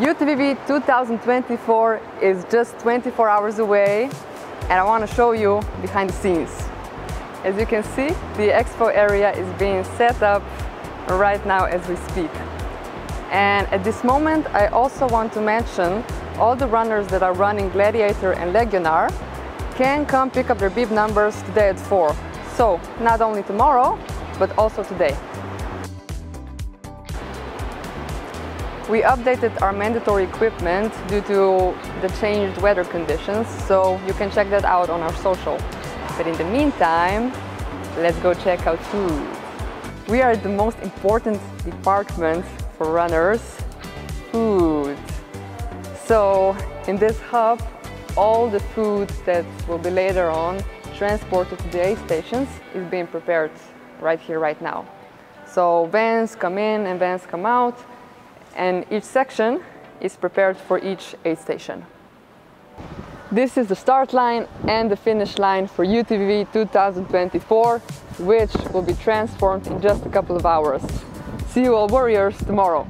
UTVV 2024 is just 24 hours away and I want to show you behind the scenes. As you can see, the expo area is being set up right now as we speak. And at this moment, I also want to mention all the runners that are running Gladiator and Legionnaire can come pick up their bib numbers today at 4. So, not only tomorrow, but also today. We updated our mandatory equipment due to the changed weather conditions, so you can check that out on our social. But in the meantime, let's go check out food. We are the most important department for runners, food. So in this hub, all the food that will be later on transported to the aid stations is being prepared right here, right now. So vans come in and vans come out, and each section is prepared for each aid station. This is the start line and the finish line for UTVV 2024, which will be transformed in just a couple of hours. See you all warriors tomorrow.